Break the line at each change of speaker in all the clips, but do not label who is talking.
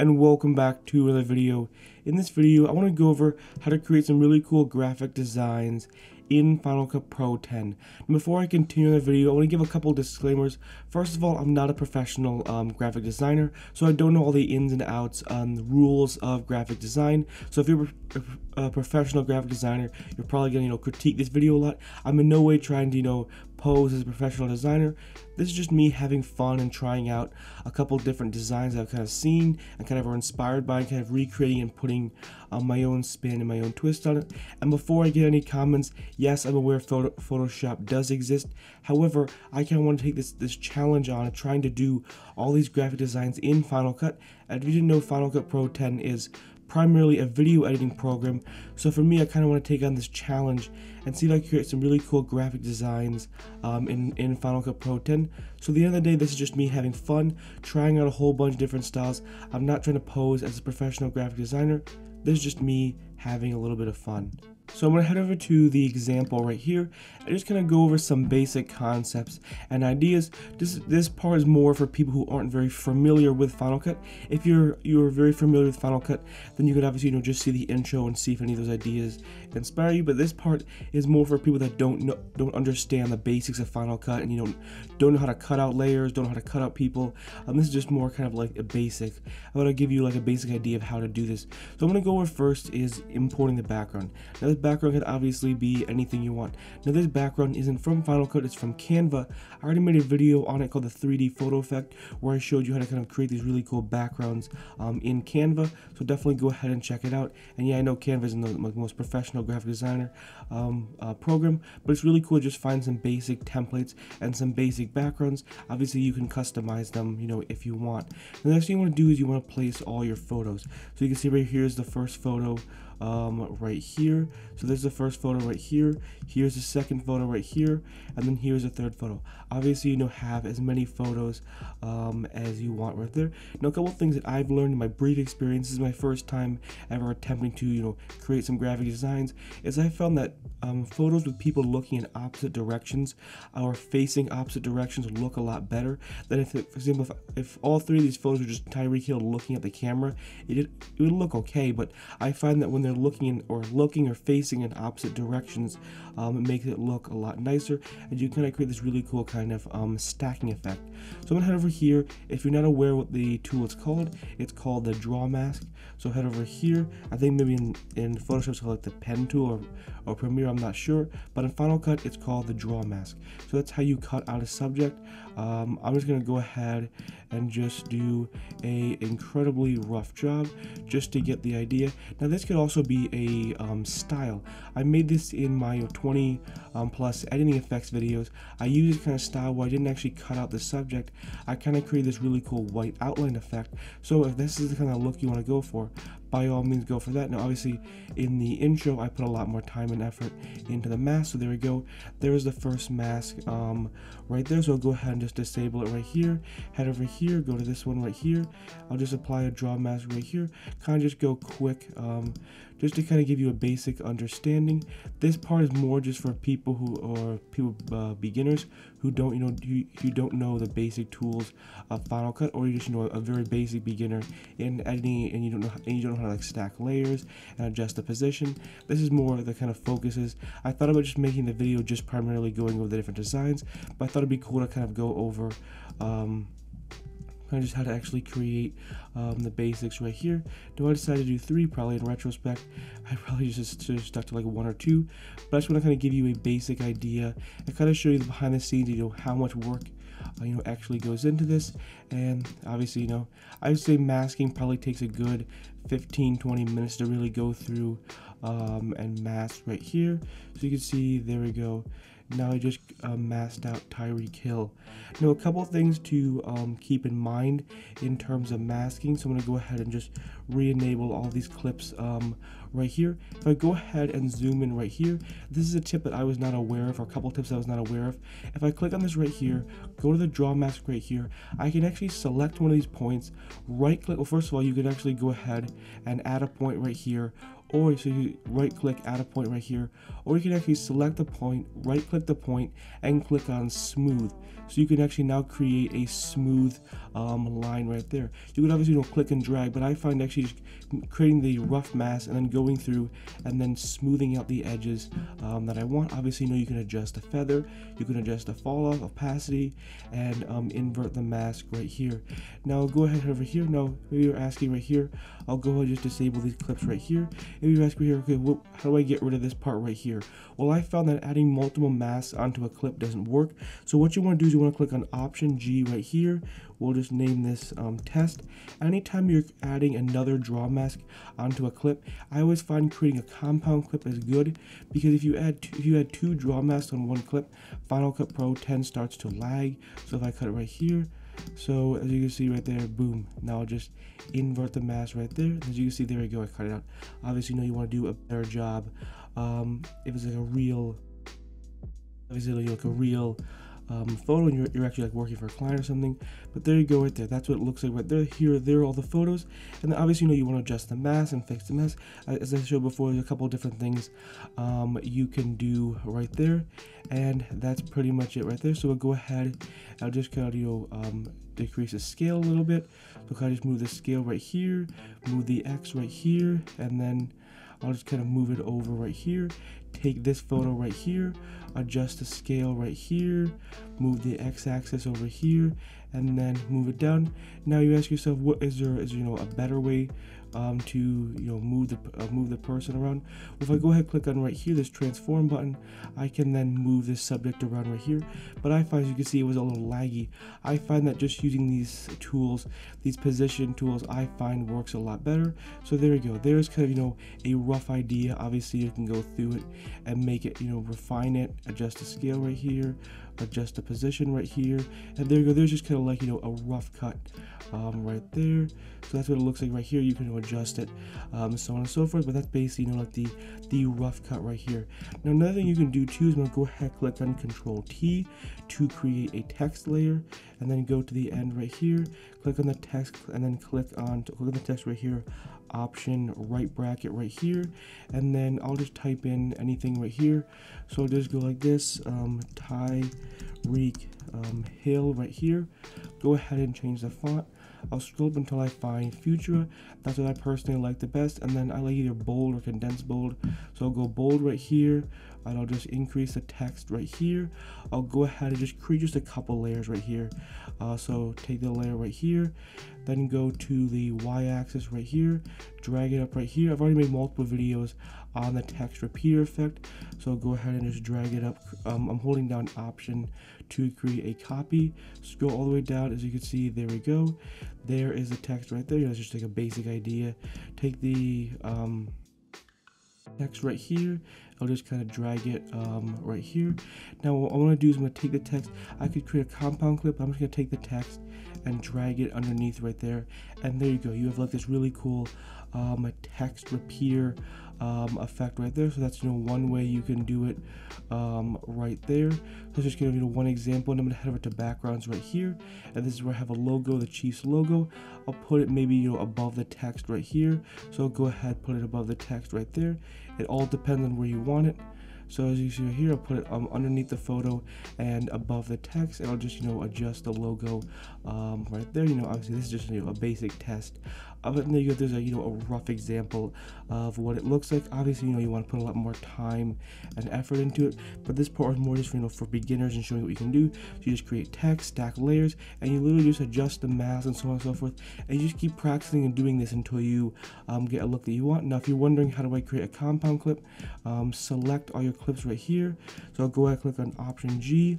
and welcome back to another video. In this video, I want to go over how to create some really cool graphic designs in Final Cut Pro 10. And before I continue the video, I want to give a couple disclaimers. First of all, I'm not a professional um, graphic designer, so I don't know all the ins and outs on the rules of graphic design. So if you're a professional graphic designer, you're probably to you know critique this video a lot. I'm in no way trying to you know pose as a professional designer. This is just me having fun and trying out a couple different designs I've kind of seen and kind of are inspired by, kind of recreating and putting um, my own spin and my own twist on it. And before I get any comments, yes, I'm aware photo Photoshop does exist. However, I kind of want to take this this challenge on trying to do all these graphic designs in Final Cut. And if you didn't know, Final Cut Pro 10 is primarily a video editing program. So for me, I kind of want to take on this challenge and see if I can create some really cool graphic designs um, in, in Final Cut Pro 10. So at the end of the day, this is just me having fun, trying out a whole bunch of different styles. I'm not trying to pose as a professional graphic designer. This is just me having a little bit of fun. So I'm going to head over to the example right here and just kind of go over some basic concepts and ideas. This this part is more for people who aren't very familiar with Final Cut. If you're you're very familiar with Final Cut, then you could obviously you know just see the intro and see if any of those ideas inspire you. But this part is more for people that don't know don't understand the basics of Final Cut and you don't don't know how to cut out layers, don't know how to cut out people. Um, this is just more kind of like a basic. I want to give you like a basic idea of how to do this. So I'm going to go over first is importing the background. Now background could obviously be anything you want. Now this background isn't from Final Cut, it's from Canva. I already made a video on it called the 3D photo effect where I showed you how to kind of create these really cool backgrounds um, in Canva. So definitely go ahead and check it out. And yeah, I know Canva isn't the most professional graphic designer um, uh, program, but it's really cool to just find some basic templates and some basic backgrounds. Obviously you can customize them, you know, if you want. The next thing you want to do is you want to place all your photos. So you can see right here is the first photo um, right here. So there's the first photo right here. Here's the second photo right here. And then here's the third photo. Obviously, you know, have as many photos um, as you want right there. Now, a couple things that I've learned in my brief experience. This is my first time ever attempting to, you know, create some graphic designs. Is I found that um, photos with people looking in opposite directions or facing opposite directions look a lot better than if, for example, if, if all three of these photos were just Tyreek Hill looking at the camera, it, it would look okay. But I find that when they're looking in or looking or facing in opposite directions, um, it makes it look a lot nicer, and you kind of create this really cool kind of um, stacking effect. So I'm gonna head over here. If you're not aware what the tool is called, it's called the Draw Mask. So head over here. I think maybe in, in Photoshop it's called like the Pen tool or, or Premiere, I'm not sure. But in Final Cut, it's called the Draw Mask. So that's how you cut out a subject. Um, I'm just gonna go ahead and just do a incredibly rough job just to get the idea. Now this could also be a um, style. I made this in my 20 um, plus editing effects videos. I use this kind of style where I didn't actually cut out the subject. I kind of create this really cool white outline effect. So if this is the kind of look you want to go for, by all means go for that. Now obviously in the intro I put a lot more time and effort into the mask so there we go. There is the first mask um, right there so I'll go ahead and just disable it right here. Head over here, go to this one right here. I'll just apply a draw mask right here. Kind of just go quick um, just to kind of give you a basic understanding. This part is more just for people who are people uh, beginners who don't you know you, you don't know the basic tools of Final Cut or you just know a very basic beginner in editing and you don't know and you don't know how to like stack layers and adjust the position. This is more the kind of focuses. I thought about just making the video just primarily going over the different designs, but I thought it'd be cool to kind of go over um, of just how to actually create um, the basics right here. Do I decide to do three? Probably in retrospect, I probably just, just stuck to like one or two. But I just want to kind of give you a basic idea and kind of show you the behind the scenes, you know, how much work uh, you know actually goes into this and obviously you know i would say masking probably takes a good 15 20 minutes to really go through um, and mask right here so you can see there we go now I just uh, masked out Tyreek Hill. Now a couple things to um, keep in mind in terms of masking. So I'm going to go ahead and just re-enable all these clips um, right here. If I go ahead and zoom in right here, this is a tip that I was not aware of, or a couple tips I was not aware of. If I click on this right here, go to the draw mask right here, I can actually select one of these points, right click, well first of all you can actually go ahead and add a point right here, or so you right click add a point right here or you can actually select the point right click the point and click on smooth so you can actually now create a smooth um, line right there. You could obviously you know click and drag but I find actually creating the rough mask and then going through and then smoothing out the edges um, that I want. Obviously you know you can adjust the feather you can adjust the fall off opacity and um, invert the mask right here. Now go ahead over here. Now maybe you're asking right here I'll go ahead and just disable these clips right here. If you ask me here, okay, well, how do I get rid of this part right here? Well, I found that adding multiple masks onto a clip doesn't work. So what you want to do is you want to click on Option G right here. We'll just name this um, test. Anytime you're adding another draw mask onto a clip, I always find creating a compound clip is good because if you add if you add two draw masks on one clip, Final Cut Pro 10 starts to lag. So if I cut it right here, so as you can see right there, boom. Now I'll just invert the mask right there. As you can see, there we go. I cut it out. Obviously, you know you want to do a better job. Um, if it's like a real, obviously like a real um, photo and you're, you're actually like working for a client or something. But there you go right there. That's what it looks like right there. Here, there are all the photos. And then obviously, you know, you want to adjust the mask and fix the mask. As I showed before, there's a couple different things um, you can do right there. And that's pretty much it right there. So we'll go ahead. I'll just kind of, you know, um, decrease the scale a little bit. So of just move the scale right here, move the X right here, and then I'll just kind of move it over right here take this photo right here adjust the scale right here move the x-axis over here and then move it down. Now you ask yourself what is there is you know a better way um, to you know move the uh, move the person around. If I go ahead click on right here, this transform button, I can then move this subject around right here. But I find, as you can see, it was a little laggy. I find that just using these tools, these position tools, I find works a lot better. So there you go. There's kind of you know a rough idea. Obviously, you can go through it and make it you know refine it, adjust the scale right here, adjust the position right here. And there you go there's just kind of like you know a rough cut um, right there. So that's what it looks like right here you can adjust it um, so on and so forth. But that's basically you know like the the rough cut right here. Now another thing you can do too is I'm gonna go ahead click on control T to create a text layer and then go to the end right here. Click on the text and then click on click on the text right here option right bracket right here and then I'll just type in anything right here so I'll just go like this um, Tyreek um, Hill right here go ahead and change the font I'll scroll up until I find Futura. That's what I personally like the best. And then I like either bold or condensed bold. So I'll go bold right here. And I'll just increase the text right here. I'll go ahead and just create just a couple layers right here. Uh, so take the layer right here, then go to the y-axis right here, drag it up right here. I've already made multiple videos on the text repeater effect. So go ahead and just drag it up. Um, I'm holding down option to create a copy. Scroll all the way down. As you can see, there we go. There is the text right there. Let's just take a basic idea. Take the um, text right here. I'll just kind of drag it um, right here. Now what I want to do is I'm going to take the text. I could create a compound clip. I'm just going to take the text and drag it underneath right there. And there you go. You have like this really cool um, text repeater um, effect right there. So that's you know one way you can do it um, right there. So just give you know one example, and I'm gonna head over to backgrounds right here, and this is where I have a logo, the Chiefs logo. I'll put it maybe you know above the text right here. So go ahead, put it above the text right there. It all depends on where you want it. So as you see here, I'll put it um, underneath the photo and above the text, and I'll just, you know, adjust the logo um, right there. You know, obviously this is just, you know, a basic test there you go, there's a you know a rough example of what it looks like. Obviously, you know you want to put a lot more time and effort into it, but this part is more just for, you know for beginners and showing what you can do. So you just create text, stack layers, and you literally just adjust the mask and so on and so forth, and you just keep practicing and doing this until you um, get a look that you want. Now, if you're wondering how do I create a compound clip, um, select all your clips right here. So I'll go ahead and click on Option G.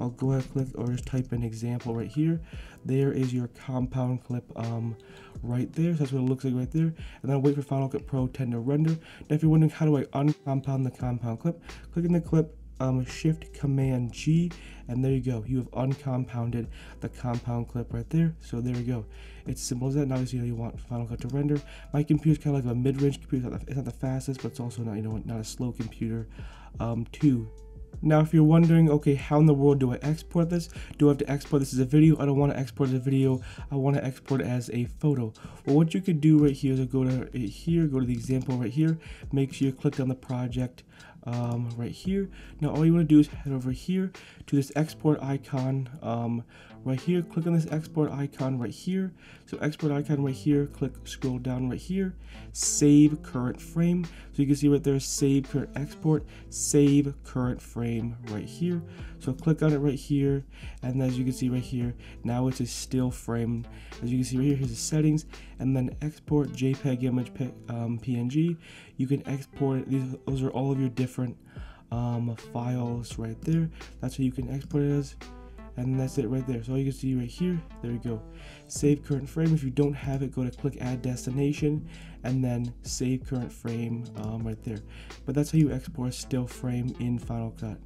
I'll go ahead and click or just type an example right here. There is your compound clip um, right there. So that's what it looks like right there. And then wait for Final Cut Pro 10 to render. Now if you're wondering how do I uncompound the compound clip, click in the clip, um, Shift Command G, and there you go. You have uncompounded the compound clip right there. So there you go. It's simple as that. Now, obviously, you, know, you want Final Cut to render. My computer is kind of like a mid-range computer. It's not, the, it's not, the, fastest, but it's also not you know not a slow computer um, to Now, if you're wondering, okay, how in the world do I export this? Do I have to export this as a video? I don't want to export as a video. I want to export as a photo. Well, what you could do right here is go to here, go to the example right here. Make sure you click on the project um, right here. Now, all you want to do is head over here to this export icon um, right here. Click on this export icon right here. So export icon right here, click scroll down right here, save current frame. So you can see right there, save current export, save current frame right here. So click on it right here. And as you can see right here, now it's a still frame. As you can see right here, here's the settings and then export JPEG image um, PNG. You can export, these, those are all of your different um, files right there. That's what you can export it as and that's it right there. So all you can see right here there you go. Save current frame. If you don't have it go to click add destination and then save current frame um, right there. But that's how you export still frame in Final Cut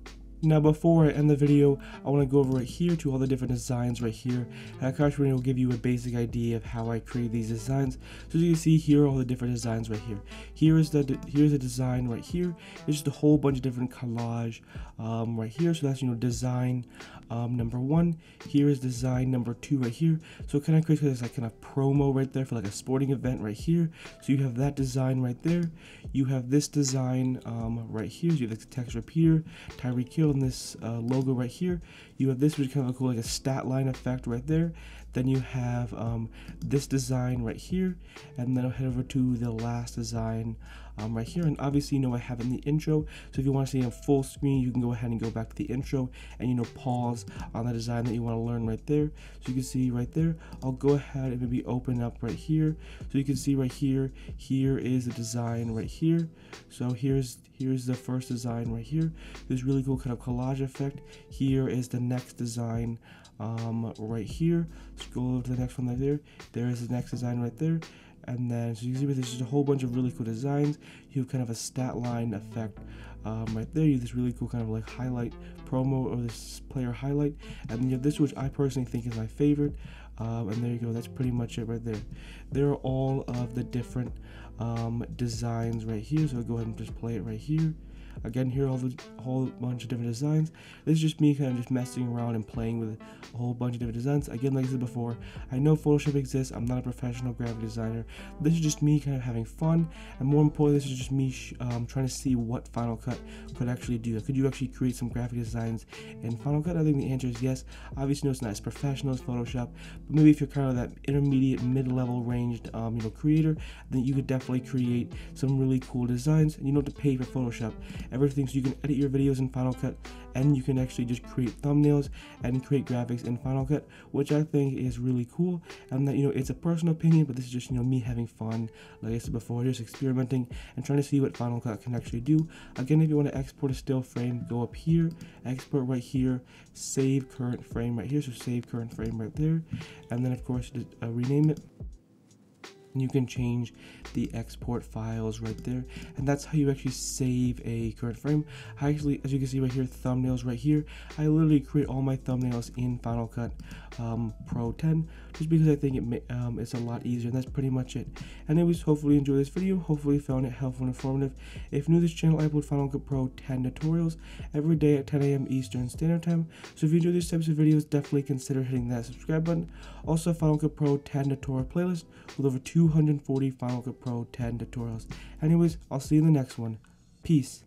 now before I end the video, I want to go over right here to all the different designs right here. And Akash will give you a basic idea of how I create these designs. So as you can see here all the different designs right here. Here is the here's a design right here. It's just a whole bunch of different collage um, right here. So that's you know design um, number one. Here is design number two right here. So kind of creates this like kind of promo right there for like a sporting event right here. So you have that design right there. You have this design um, right here. So you have the text repeater, Tyreek Hill this uh, logo right here. You have this, which is kind of cool, like a stat line effect right there. Then you have um, this design right here, and then I'll head over to the last design um, right here. And obviously, you know, I have in the intro. So if you want to see a full screen, you can go ahead and go back to the intro and, you know, pause on the design that you want to learn right there. So you can see right there, I'll go ahead and maybe open up right here. So you can see right here, here is the design right here. So here's here's the first design right here. This really cool kind of collage effect. Here is the next design um, right here. Scroll over to the next one right there. There is the next design right there. And then so you can see there's just a whole bunch of really cool designs. You have kind of a stat line effect um, right there. You have this really cool kind of like highlight promo or this player highlight. And then you have this which I personally think is my favorite. Um, and there you go. That's pretty much it right there. There are all of the different um, designs right here. So I'll go ahead and just play it right here Again, here all the whole bunch of different designs. This is just me kind of just messing around and playing with a whole bunch of different designs. Again, like I said before, I know Photoshop exists. I'm not a professional graphic designer. This is just me kind of having fun, and more importantly, this is just me um, trying to see what Final Cut could actually do. Could you actually create some graphic designs in Final Cut? I think the answer is yes. Obviously, no, it's not as professional as Photoshop, but maybe if you're kind of that intermediate, mid-level ranged, um, you know, creator, then you could definitely create some really cool designs. And you don't have to pay for Photoshop everything so you can edit your videos in Final Cut and you can actually just create thumbnails and create graphics in Final Cut, which I think is really cool. And that, you know, it's a personal opinion, but this is just, you know, me having fun, like I said before, just experimenting and trying to see what Final Cut can actually do. Again, if you want to export a still frame, go up here, export right here, save current frame right here, so save current frame right there, and then of course, uh, rename it and you can change the export files right there. And that's how you actually save a current frame. I actually as you can see right here thumbnails right here. I literally create all my thumbnails in Final Cut um, Pro 10 just because I think it um, it's a lot easier. And that's pretty much it. Anyways hopefully you enjoyed this video. Hopefully you found it helpful and informative. If new to this channel I upload Final Cut Pro 10 tutorials every day at 10 a.m. Eastern Standard Time. So if you enjoy these types of videos definitely consider hitting that subscribe button also Final Cut Pro 10 tutorial playlist with over 240 Final Cut Pro 10 tutorials. Anyways I'll see you in the next one. Peace